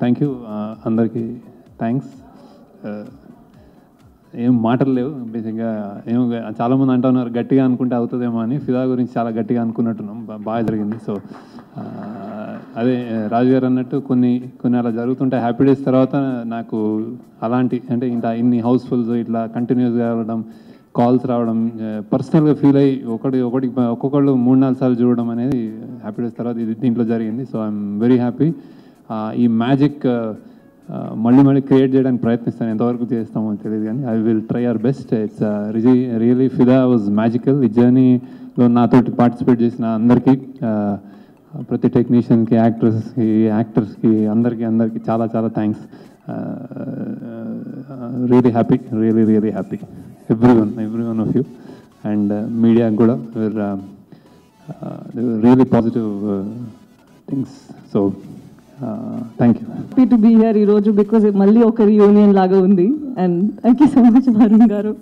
Thank you అందరికీ thanks ఏం మాటలు లేవు. బేసిక్గా ఏం చాలామంది అంటా ఉన్నారు గట్టిగా అనుకుంటే అవుతుందేమో అని. ఫిదా గురించి చాలా గట్టిగా అనుకున్నట్టున్నాం. బాగా జరిగింది. సో అదే రాజు గారు అన్నట్టు కొన్ని కొన్ని అలా జరుగుతుంటే హ్యాపీ డేస్ తర్వాత నాకు అలాంటి అంటే ఇంత ఇన్ని హౌస్ఫుల్స్ ఇట్లా కంటిన్యూస్గా రావడం కాల్స్ రావడం పర్సనల్గా ఫీల్ అయ్యి ఒకటి ఒకటి ఒక్కొక్కళ్ళు మూడు నాలుగు సార్లు చూడడం అనేది హ్యాపీ డేస్ తర్వాత ఇది దీంట్లో జరిగింది. సో ఐఎమ్ వెరీ హ్యాపీ ఈ మ్యాజిక్ మళ్ళీ మళ్ళీ క్రియేట్ చేయడానికి ప్రయత్నిస్తాను. ఎంతవరకు చేస్తామో తెలియదు కానీ I will try our best it's రిజీ రియలీ ఫిదా వాజ్ మ్యాజికల్ ఈ జర్నీలో నాతోటి పార్టిసిపేట్ చేసిన అందరికీ ప్రతి టెక్నీషియన్కి యాక్టర్స్కి యాక్టర్స్కి అందరికీ అందరికీ చాలా చాలా thanks really happy really really happy every one every one of you and మీడియాకి కూడా were really positive things so thank you happy to be here ఈరోజు బికాజ్ మళ్ళీ ఒక రియూనియన్ లాగా ఉంది. And thank you so much Varun garu.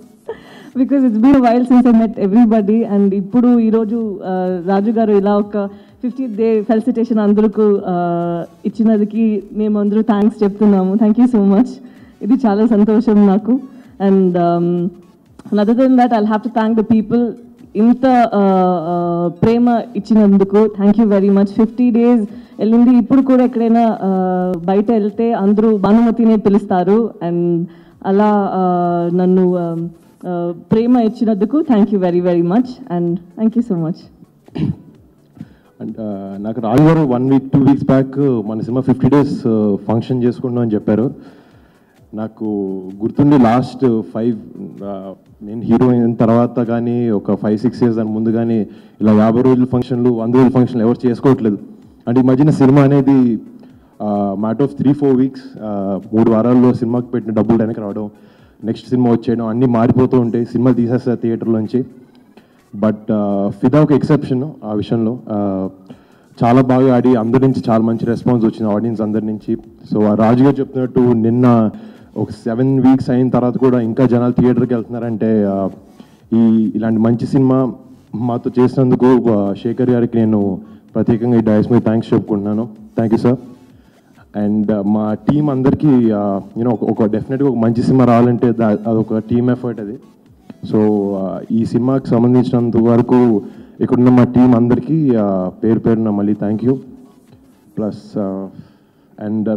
Because it's been while since I met everybody and ఇప్పుడు ఈరోజు uh, రాజు గారు ఇలా ఒక ఫిఫ్టీ డే ఫెలిసిటేషన్ అందరికి ఇచ్చినందుకు మేమందరూ థ్యాంక్స్ చెప్తున్నాము. థ్యాంక్ యూ సో మచ్ ఇది చాలా సంతోషం నాకు. And other then that I have to thank the people ఇంత uh, uh, ప్రేమ ఇచ్చినందుకు thank you very much fifty days వెళ్ళింది. ఇప్పుడు కూడా ఎక్కడైనా బయట వెళ్తే అందరూ భానుమతినే పిలుస్తారు. అండ్ అలా నన్ను ప్రేమ ఇచ్చినందుకు thank you very very much and thank you so much and నాకు Raju garu one week two weeks back మన సినిమా ఫిఫ్టీ డేస్ ఫంక్షన్ చేసుకుంటాం అని చెప్పారు. నాకు గుర్తుండి లాస్ట్ ఫైవ్ నేను హీరో అయిన తర్వాత కానీ ఒక ఫైవ్ సిక్స్ ఇయర్స్ దాని ముందు కానీ ఇలా యాభై రోజుల ఫంక్షన్లు వంద రోజుల ఫంక్షన్లు ఎవరు చేసుకోవట్లేదు. అండ్ ఈ మధ్యన సినిమా అనేది matter of three four weeks మూడు వారాల్లో సినిమాకి పెట్టిన డబ్బులు వెనక్కి రావడం నెక్స్ట్ సినిమా వచ్చేయడం అన్నీ మారిపోతూ ఉంటాయి. సినిమాలు తీసేస్తారు థియేటర్లోంచి బట్ ఫిదా ఒక ఎక్సెప్షన్ ఆ విషయంలో చాలా బాగా ఆడి అందరి నుంచి చాలా మంచి రెస్పాన్స్ వచ్చింది ఆడియన్స్ అందరి నుంచి. సో ఆ రాజు గారు చెప్తున్నట్టు నిన్న ఒక సెవెన్ వీక్స్ అయిన తర్వాత కూడా ఇంకా జనాలు థియేటర్కి వెళ్తున్నారంటే ఈ ఇలాంటి మంచి సినిమా మాతో చేసినందుకు శేఖర్ గారికి నేను ప్రత్యేకంగా ఈ డైస్ మీద థ్యాంక్స్ చెప్పుకుంటున్నాను. థ్యాంక్ యూ సార్ అండ్ మా టీం అందరికీ uh, యూనో ఒక డెఫినెట్గా ఒక మంచి సినిమా రావాలంటే అదొక టీమ్ ఎఫర్ట్ అది. సో uh, ఈ సినిమాకి సంబంధించినంత వరకు ఇక్కడున్న మా టీం అందరికీ uh, పేరు పేరున మళ్ళీ థ్యాంక్ యూ ప్లస్ అండ్